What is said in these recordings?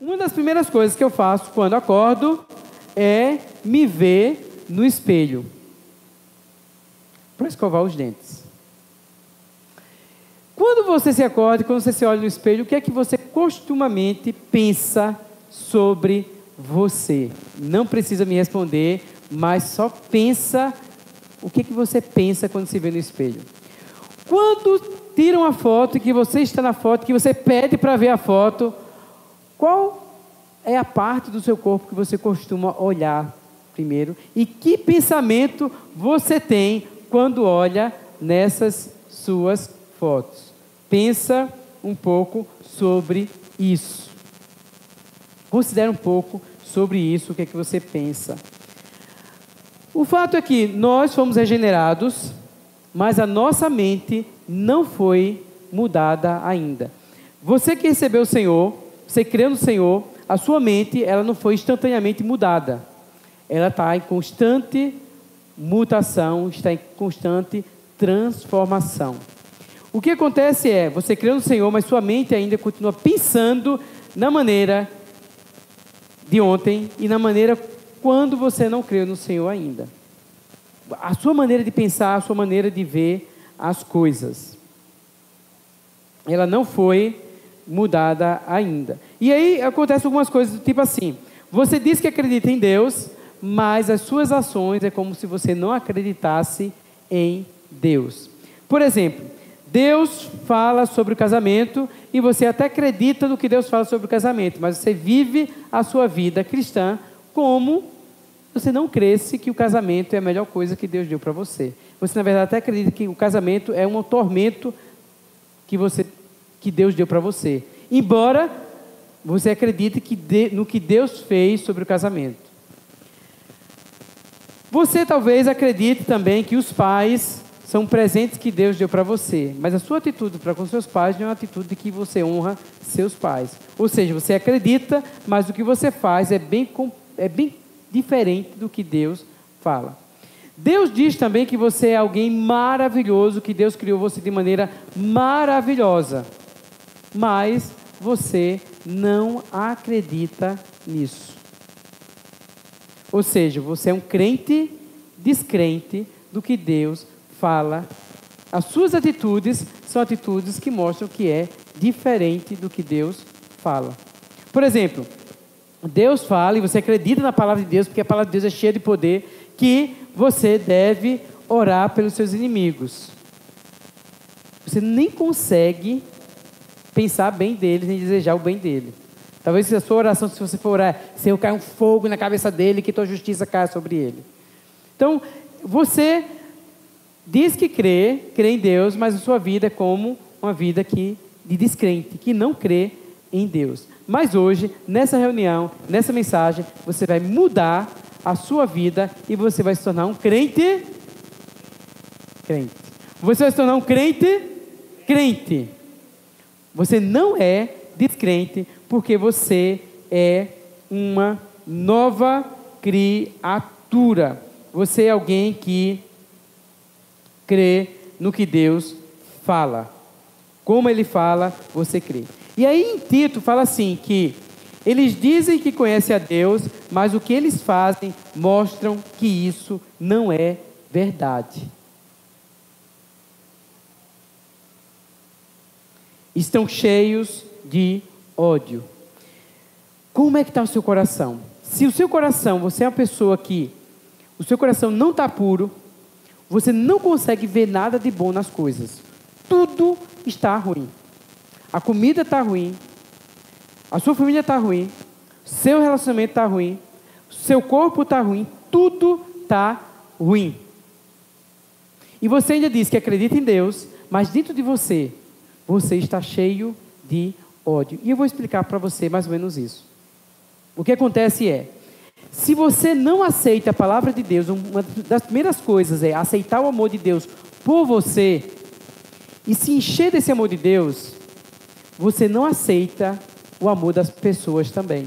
Uma das primeiras coisas que eu faço quando acordo é me ver no espelho para escovar os dentes. Quando você se acorda, quando você se olha no espelho, o que é que você costumamente pensa sobre você? Não precisa me responder, mas só pensa o que é que você pensa quando se vê no espelho. Quando tiram a foto e que você está na foto, que você pede para ver a foto, qual é a parte do seu corpo que você costuma olhar primeiro? E que pensamento você tem quando olha nessas suas fotos? Pensa um pouco sobre isso. Considere um pouco sobre isso, o que é que você pensa. O fato é que nós fomos regenerados, mas a nossa mente não foi mudada ainda. Você que recebeu o Senhor, você crê no Senhor, a sua mente ela não foi instantaneamente mudada. Ela está em constante mutação, está em constante transformação. O que acontece é, você crê no Senhor, mas sua mente ainda continua pensando na maneira de ontem e na maneira quando você não crê no Senhor ainda. A sua maneira de pensar, a sua maneira de ver as coisas. Ela não foi mudada ainda. E aí acontece algumas coisas tipo assim: você diz que acredita em Deus, mas as suas ações é como se você não acreditasse em Deus. Por exemplo, Deus fala sobre o casamento e você até acredita no que Deus fala sobre o casamento, mas você vive a sua vida cristã como você não cresce que o casamento é a melhor coisa que Deus deu para você. Você na verdade até acredita que o casamento é um tormento que você que Deus deu para você. Embora você acredite que de, no que Deus fez sobre o casamento. Você talvez acredite também que os pais são presentes que Deus deu para você, mas a sua atitude para com seus pais não é uma atitude de que você honra seus pais. Ou seja, você acredita, mas o que você faz é bem, é bem diferente do que Deus fala. Deus diz também que você é alguém maravilhoso, que Deus criou você de maneira maravilhosa mas você não acredita nisso. Ou seja, você é um crente descrente do que Deus fala. As suas atitudes são atitudes que mostram que é diferente do que Deus fala. Por exemplo, Deus fala e você acredita na palavra de Deus, porque a palavra de Deus é cheia de poder, que você deve orar pelos seus inimigos. Você nem consegue pensar bem dele, nem desejar o bem dele. Talvez se a sua oração, se você for orar, Senhor, cai um fogo na cabeça dele, que tua justiça caia sobre ele. Então, você diz que crê, crê em Deus, mas a sua vida é como uma vida que, de descrente, que não crê em Deus. Mas hoje, nessa reunião, nessa mensagem, você vai mudar a sua vida e você vai se tornar um crente. Crente. Você vai se tornar um crente. Crente. Você não é descrente porque você é uma nova criatura. Você é alguém que crê no que Deus fala. Como ele fala, você crê. E aí em Tito fala assim que eles dizem que conhecem a Deus, mas o que eles fazem mostram que isso não é verdade. Estão cheios de ódio. Como é que está o seu coração? Se o seu coração, você é uma pessoa que o seu coração não está puro, você não consegue ver nada de bom nas coisas. Tudo está ruim. A comida está ruim, a sua família está ruim, seu relacionamento está ruim, seu corpo está ruim, tudo está ruim. E você ainda diz que acredita em Deus, mas dentro de você você está cheio de ódio. E eu vou explicar para você mais ou menos isso. O que acontece é, se você não aceita a palavra de Deus, uma das primeiras coisas é aceitar o amor de Deus por você e se encher desse amor de Deus, você não aceita o amor das pessoas também.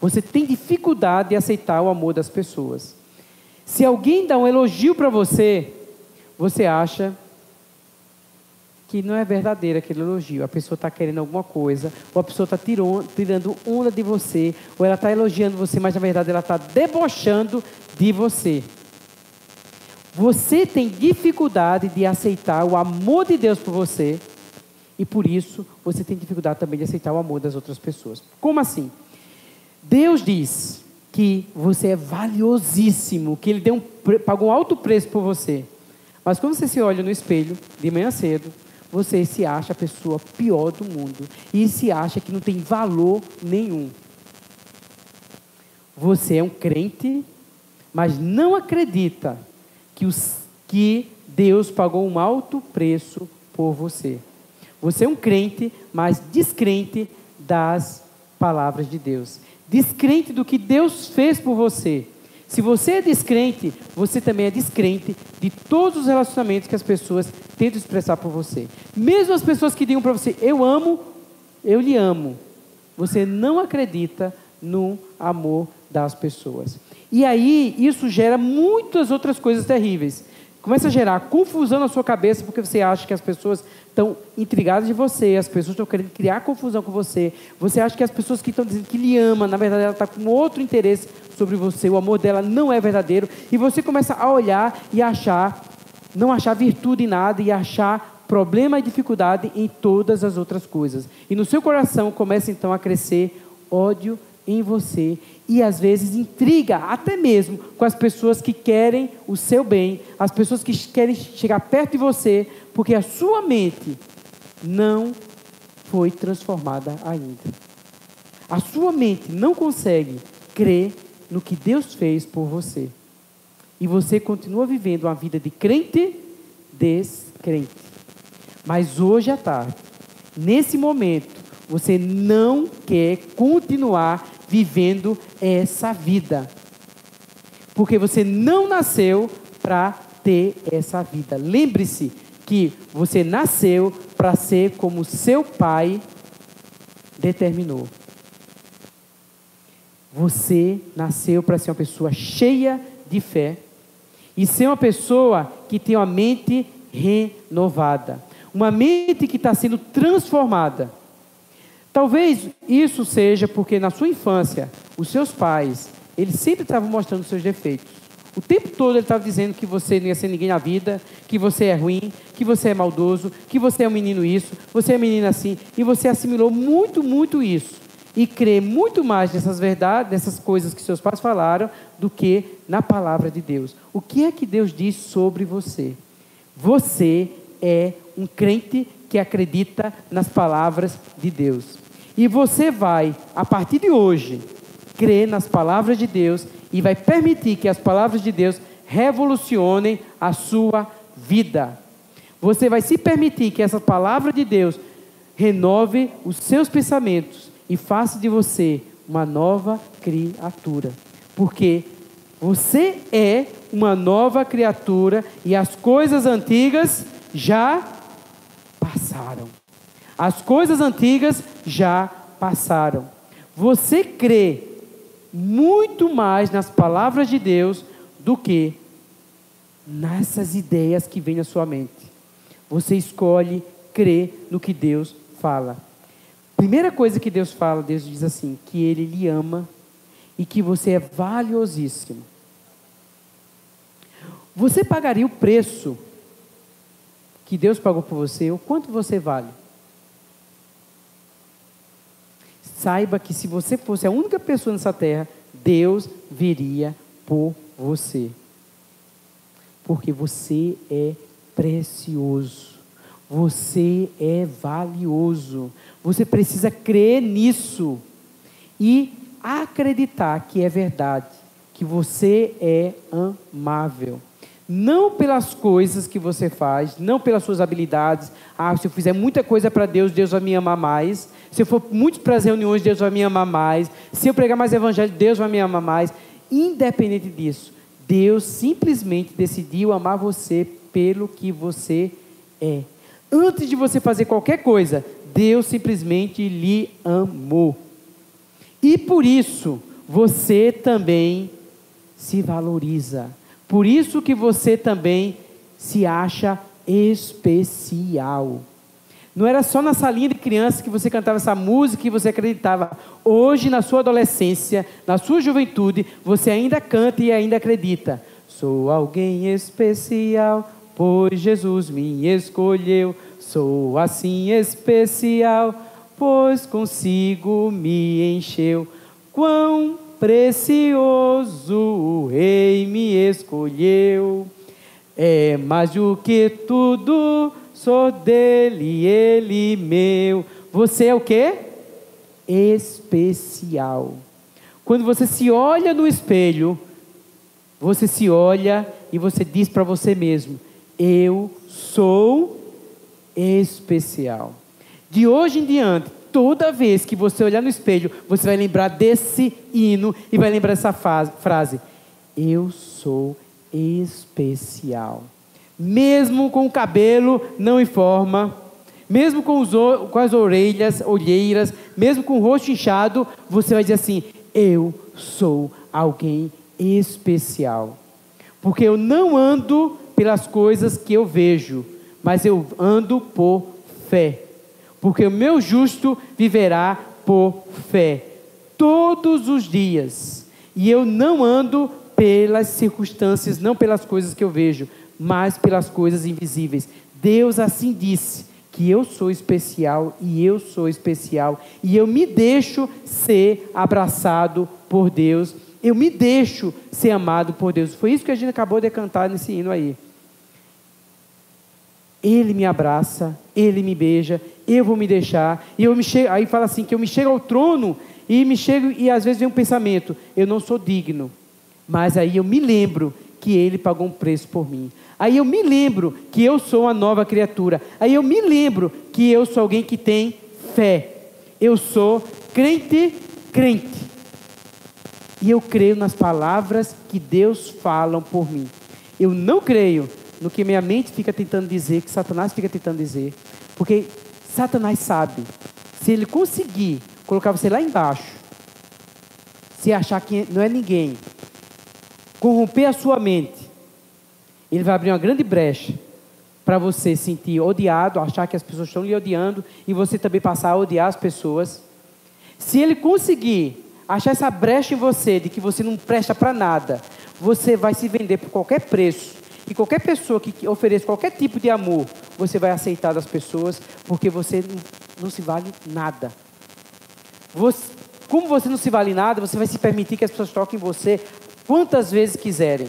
Você tem dificuldade de aceitar o amor das pessoas. Se alguém dá um elogio para você, você acha que não é verdadeiro aquele elogio. A pessoa está querendo alguma coisa, ou a pessoa está tirando onda de você, ou ela está elogiando você, mas na verdade ela está debochando de você. Você tem dificuldade de aceitar o amor de Deus por você, e por isso você tem dificuldade também de aceitar o amor das outras pessoas. Como assim? Deus diz que você é valiosíssimo, que Ele deu um, pagou um alto preço por você. Mas quando você se olha no espelho, de manhã cedo, você se acha a pessoa pior do mundo e se acha que não tem valor nenhum. Você é um crente, mas não acredita que, os, que Deus pagou um alto preço por você. Você é um crente, mas descrente das palavras de Deus. Descrente do que Deus fez por você. Se você é descrente, você também é descrente de todos os relacionamentos que as pessoas tentam expressar por você. Mesmo as pessoas que digam para você, eu amo, eu lhe amo. Você não acredita no amor das pessoas. E aí, isso gera muitas outras coisas terríveis. Começa a gerar confusão na sua cabeça porque você acha que as pessoas estão intrigadas de você, as pessoas estão querendo criar confusão com você. Você acha que as pessoas que estão dizendo que lhe ama, na verdade ela está com outro interesse sobre você, o amor dela não é verdadeiro. E você começa a olhar e achar, não achar virtude em nada e achar problema e dificuldade em todas as outras coisas. E no seu coração começa então a crescer ódio em você e às vezes intriga até mesmo com as pessoas que querem o seu bem, as pessoas que querem chegar perto de você, porque a sua mente não foi transformada ainda. A sua mente não consegue crer no que Deus fez por você. E você continua vivendo uma vida de crente descrente. Mas hoje à tarde, nesse momento, você não quer continuar vivendo essa vida. Porque você não nasceu para ter essa vida. Lembre-se que você nasceu para ser como seu pai determinou. Você nasceu para ser uma pessoa cheia de fé e ser uma pessoa que tem uma mente renovada, uma mente que está sendo transformada. Talvez isso seja porque na sua infância, os seus pais, eles sempre estavam mostrando os seus defeitos. O tempo todo ele estava dizendo que você não ia ser ninguém na vida, que você é ruim, que você é maldoso, que você é um menino isso, você é menina assim, e você assimilou muito, muito isso. E crê muito mais nessas verdades, nessas coisas que seus pais falaram, do que na palavra de Deus. O que é que Deus diz sobre você? Você é um crente que acredita nas palavras de Deus. E você vai, a partir de hoje, crer nas palavras de Deus e vai permitir que as palavras de Deus revolucionem a sua vida. Você vai se permitir que essa palavra de Deus renove os seus pensamentos e faça de você uma nova criatura. Porque você é uma nova criatura e as coisas antigas já passaram. As coisas antigas já passaram. Você crê muito mais nas palavras de Deus do que nessas ideias que vêm na sua mente. Você escolhe crer no que Deus fala. Primeira coisa que Deus fala, Deus diz assim: que Ele lhe ama e que você é valiosíssimo. Você pagaria o preço que Deus pagou por você? O quanto você vale? Saiba que se você fosse a única pessoa nessa terra, Deus viria por você. Porque você é precioso. Você é valioso. Você precisa crer nisso e acreditar que é verdade, que você é amável. Não pelas coisas que você faz, não pelas suas habilidades. Ah, se eu fizer muita coisa para Deus, Deus vai me amar mais. Se eu for muito para as reuniões, Deus vai me amar mais. Se eu pregar mais evangelho, Deus vai me amar mais. Independente disso, Deus simplesmente decidiu amar você pelo que você é. Antes de você fazer qualquer coisa, Deus simplesmente lhe amou. E por isso, você também se valoriza. Por isso que você também se acha especial. Não era só na salinha de criança que você cantava essa música e você acreditava. Hoje, na sua adolescência, na sua juventude, você ainda canta e ainda acredita. Sou alguém especial, pois Jesus me escolheu. Sou assim especial, pois consigo me encheu. Quão precioso o Rei me escolheu. É mais do que tudo, sou dele, ele meu. Você é o que? Especial. Quando você se olha no espelho, você se olha e você diz para você mesmo: Eu sou especial. De hoje em diante, toda vez que você olhar no espelho, você vai lembrar desse hino e vai lembrar essa frase: Eu sou especial. Mesmo com o cabelo não em forma, mesmo com, os, com as orelhas, olheiras, mesmo com o rosto inchado, você vai dizer assim: Eu sou alguém especial. Porque eu não ando pelas coisas que eu vejo, mas eu ando por fé porque o meu justo viverá por fé todos os dias. E eu não ando pelas circunstâncias, não pelas coisas que eu vejo, mas pelas coisas invisíveis. Deus assim disse que eu sou especial e eu sou especial e eu me deixo ser abraçado por Deus. Eu me deixo ser amado por Deus. Foi isso que a gente acabou de cantar nesse hino aí. Ele me abraça, ele me beija, eu vou me deixar. E eu me chego, aí fala assim que eu me chego ao trono e me chego e às vezes vem um pensamento, eu não sou digno. Mas aí eu me lembro que ele pagou um preço por mim. Aí eu me lembro que eu sou uma nova criatura. Aí eu me lembro que eu sou alguém que tem fé. Eu sou crente, crente. E eu creio nas palavras que Deus fala por mim. Eu não creio no que minha mente fica tentando dizer, que Satanás fica tentando dizer. Porque Satanás sabe, se ele conseguir colocar você lá embaixo, se achar que não é ninguém, corromper a sua mente, ele vai abrir uma grande brecha para você sentir odiado, achar que as pessoas estão lhe odiando e você também passar a odiar as pessoas. Se ele conseguir achar essa brecha em você de que você não presta para nada, você vai se vender por qualquer preço e qualquer pessoa que ofereça qualquer tipo de amor, você vai aceitar das pessoas, porque você não, se vale nada. Você, como você não se vale nada, você vai se permitir que as pessoas toquem você quantas vezes quiserem.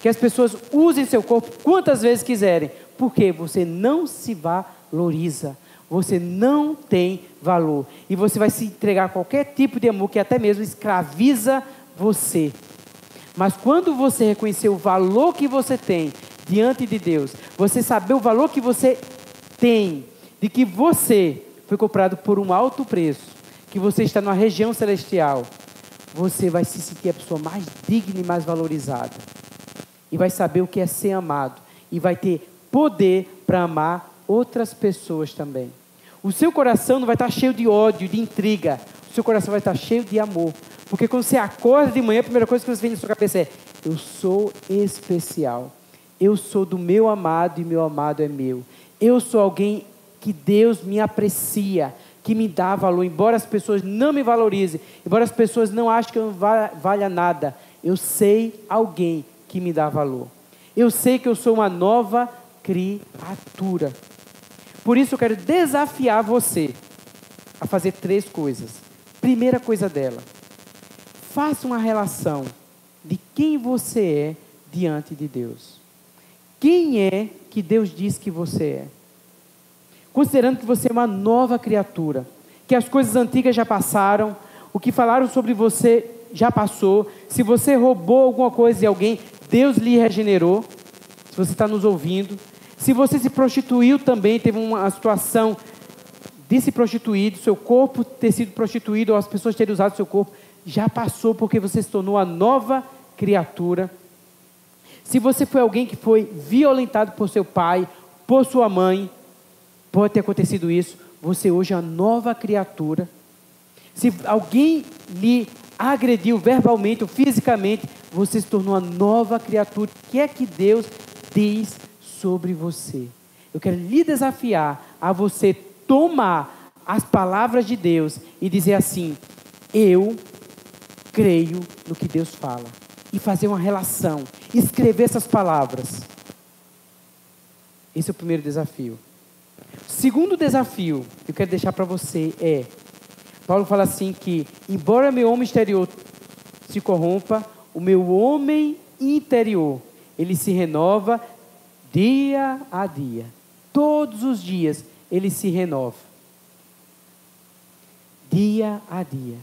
Que as pessoas usem seu corpo quantas vezes quiserem. Porque você não se valoriza. Você não tem valor. E você vai se entregar a qualquer tipo de amor que até mesmo escraviza você. Mas quando você reconhecer o valor que você tem diante de Deus, você saber o valor que você tem, de que você foi comprado por um alto preço, que você está numa região celestial, você vai se sentir a pessoa mais digna e mais valorizada. E vai saber o que é ser amado. E vai ter poder para amar outras pessoas também. O seu coração não vai estar cheio de ódio, de intriga. O seu coração vai estar cheio de amor. Porque quando você acorda de manhã, a primeira coisa que você vem na sua cabeça é: Eu sou especial. Eu sou do meu amado e meu amado é meu. Eu sou alguém que Deus me aprecia, que me dá valor. Embora as pessoas não me valorizem, embora as pessoas não achem que eu valha nada, eu sei alguém que me dá valor. Eu sei que eu sou uma nova criatura. Por isso eu quero desafiar você a fazer três coisas. Primeira coisa dela, Faça uma relação de quem você é diante de Deus. Quem é que Deus diz que você é? Considerando que você é uma nova criatura, que as coisas antigas já passaram, o que falaram sobre você já passou. Se você roubou alguma coisa de alguém, Deus lhe regenerou. Se você está nos ouvindo. Se você se prostituiu também, teve uma situação de se prostituir, seu corpo ter sido prostituído, ou as pessoas terem usado seu corpo, já passou porque você se tornou a nova criatura. Se você foi alguém que foi violentado por seu pai, por sua mãe, pode ter acontecido isso, você hoje é uma nova criatura. Se alguém lhe agrediu verbalmente ou fisicamente, você se tornou uma nova criatura. O que é que Deus diz sobre você? Eu quero lhe desafiar a você tomar as palavras de Deus e dizer assim: Eu creio no que Deus fala. E fazer uma relação, escrever essas palavras. Esse é o primeiro desafio. O segundo desafio que eu quero deixar para você é: Paulo fala assim que, embora meu homem exterior se corrompa, o meu homem interior, ele se renova dia a dia. Todos os dias ele se renova. Dia a dia.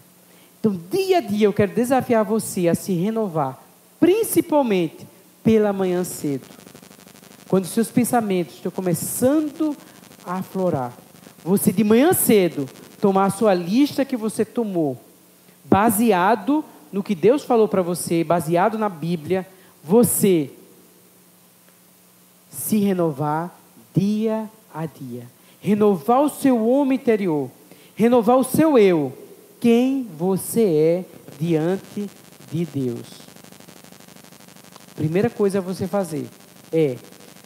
Então, dia a dia eu quero desafiar você a se renovar, principalmente pela manhã cedo. Quando seus pensamentos estão começando a aflorar. Você de manhã cedo tomar a sua lista que você tomou, baseado no que Deus falou para você, baseado na Bíblia, você se renovar dia a dia. Renovar o seu homem interior, renovar o seu eu, quem você é diante de Deus. Primeira coisa a você fazer é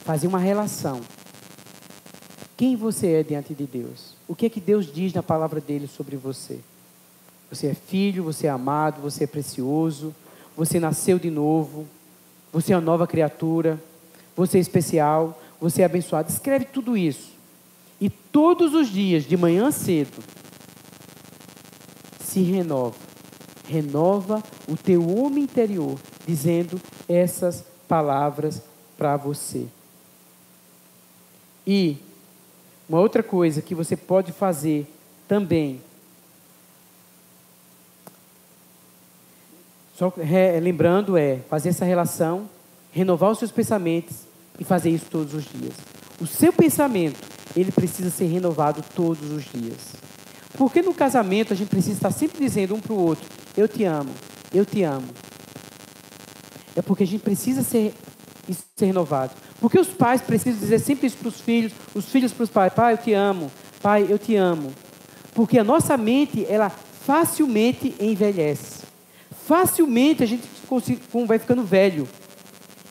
fazer uma relação. Quem você é diante de Deus? O que é que Deus diz na palavra dele sobre você? Você é filho, você é amado, você é precioso, você nasceu de novo, você é uma nova criatura, você é especial, você é abençoado. Escreve tudo isso. E todos os dias, de manhã cedo, se renova. Renova o teu homem interior, dizendo essas palavras para você. E uma outra coisa que você pode fazer também Só lembrando é fazer essa relação, renovar os seus pensamentos e fazer isso todos os dias. O seu pensamento, ele precisa ser renovado todos os dias. Porque no casamento a gente precisa estar sempre dizendo um para o outro: Eu te amo, eu te amo. É porque a gente precisa ser, ser renovado. Porque os pais precisam dizer sempre isso para os filhos, os filhos para os pais: Pai, eu te amo, pai, eu te amo. Porque a nossa mente, ela facilmente envelhece facilmente a gente vai ficando velho.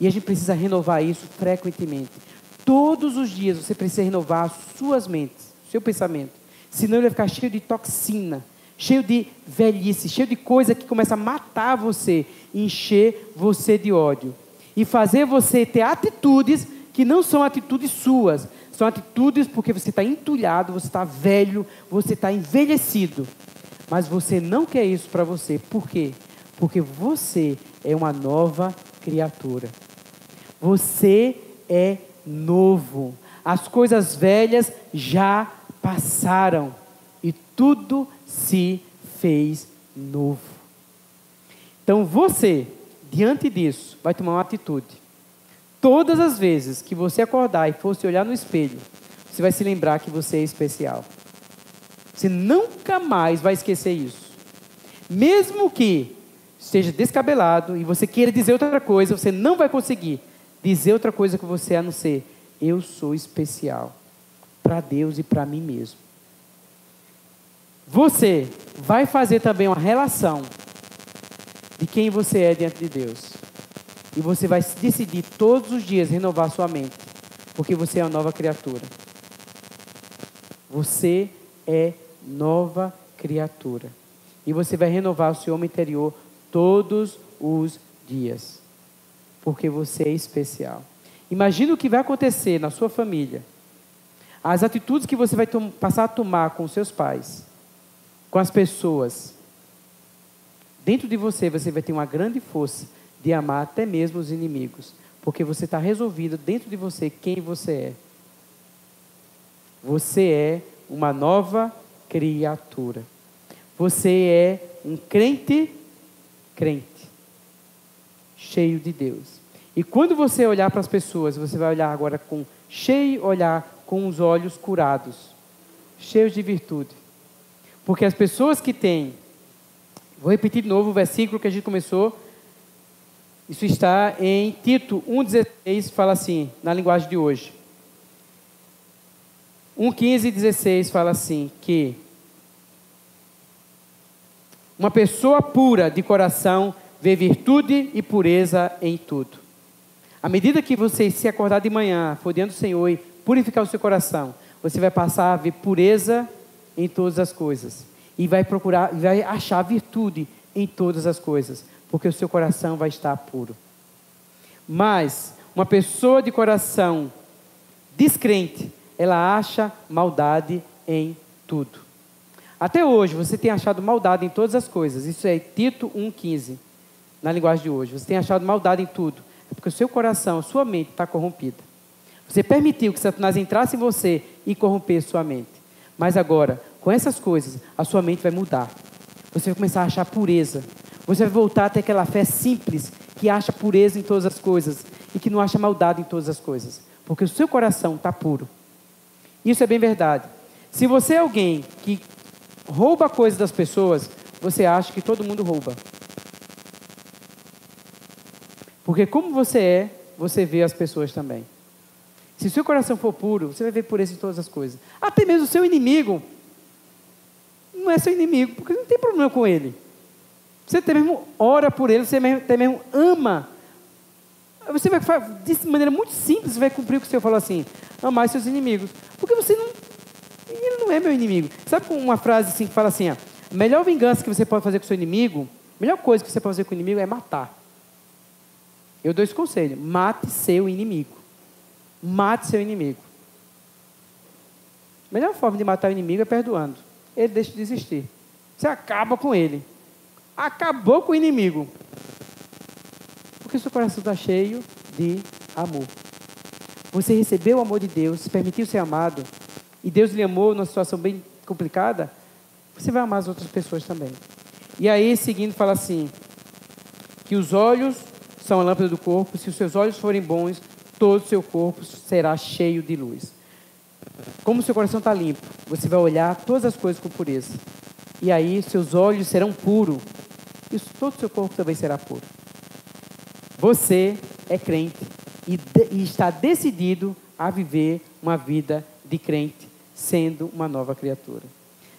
E a gente precisa renovar isso frequentemente. Todos os dias você precisa renovar as suas mentes, seu pensamento. Senão ele vai ficar cheio de toxina, cheio de velhice, cheio de coisa que começa a matar você, encher você de ódio. E fazer você ter atitudes que não são atitudes suas, são atitudes porque você está entulhado, você está velho, você está envelhecido. Mas você não quer isso para você. Por quê? Porque você é uma nova criatura. Você é novo. As coisas velhas já passaram e tudo se fez novo. Então você, diante disso, vai tomar uma atitude. Todas as vezes que você acordar e for se olhar no espelho, você vai se lembrar que você é especial. Você nunca mais vai esquecer isso. Mesmo que esteja descabelado e você queira dizer outra coisa, você não vai conseguir dizer outra coisa que você a não ser eu sou especial para Deus e para mim mesmo. Você vai fazer também uma relação de quem você é diante de Deus. E você vai decidir todos os dias renovar sua mente, porque você é uma nova criatura. Você é nova criatura. E você vai renovar o seu homem interior todos os dias, porque você é especial. Imagina o que vai acontecer na sua família, as atitudes que você vai passar a tomar com seus pais, com as pessoas. Dentro de você, você vai ter uma grande força de amar até mesmo os inimigos, porque você está resolvido dentro de você quem você é. Você é uma nova criatura. Você é um crente crente, cheio de Deus. E quando você olhar para as pessoas, você vai olhar agora com cheio olhar com os olhos curados, cheios de virtude. Porque as pessoas que têm, vou repetir de novo o versículo que a gente começou. Isso está em Tito 1,16, fala assim, na linguagem de hoje. 1,15 e 16 fala assim, que uma pessoa pura de coração vê virtude e pureza em tudo. À medida que você se acordar de manhã, for diante do Senhor e purificar o seu coração, você vai passar a ver pureza em todas as coisas. E vai procurar, vai achar virtude em todas as coisas, porque o seu coração vai estar puro. Mas uma pessoa de coração descrente, ela acha maldade em tudo. Até hoje, você tem achado maldade em todas as coisas. Isso é Tito 1,15, na linguagem de hoje. Você tem achado maldade em tudo. É porque o seu coração, a sua mente está corrompida. Você permitiu que Satanás entrasse em você e corrompesse sua mente. Mas agora, com essas coisas, a sua mente vai mudar. Você vai começar a achar pureza. Você vai voltar a ter aquela fé simples que acha pureza em todas as coisas e que não acha maldade em todas as coisas. Porque o seu coração está puro. Isso é bem verdade. Se você é alguém que rouba coisas das pessoas, você acha que todo mundo rouba. Porque como você é, você vê as pessoas também. Se o seu coração for puro, você vai ver pureza em todas as coisas. Até mesmo o seu inimigo não é seu inimigo, porque não tem problema com ele. Você até mesmo ora por ele, você até mesmo ama. Você vai de maneira muito simples, você vai cumprir o que o Senhor falou assim: amar seus inimigos. Porque você não. Ele não é meu inimigo. Sabe uma frase assim que fala assim: a melhor vingança que você pode fazer com o seu inimigo, a melhor coisa que você pode fazer com o inimigo é matar. Eu dou esse conselho: mate seu inimigo. Mate seu inimigo. A melhor forma de matar o inimigo é perdoando. Ele deixa de existir. Você acaba com ele. Acabou com o inimigo. Porque seu coração está cheio de amor. Você recebeu o amor de Deus, permitiu ser amado, e Deus lhe amou numa situação bem complicada, você vai amar as outras pessoas também. E aí, seguindo, fala assim: que os olhos são a lâmpada do corpo, se os seus olhos forem bons, todo o seu corpo será cheio de luz. Como seu coração está limpo, você vai olhar todas as coisas com pureza. E aí, seus olhos serão puros, e todo o seu corpo também será puro. Você é crente e, de, e está decidido a viver uma vida de crente, sendo uma nova criatura.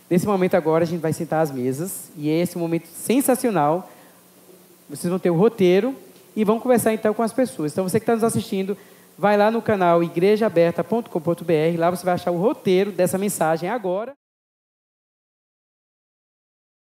Nesse momento agora a gente vai sentar às mesas e é esse momento sensacional. Vocês vão ter o roteiro e vão conversar então com as pessoas. Então você que está nos assistindo, vai lá no canal igrejaaberta.com.br, lá você vai achar o roteiro dessa mensagem agora.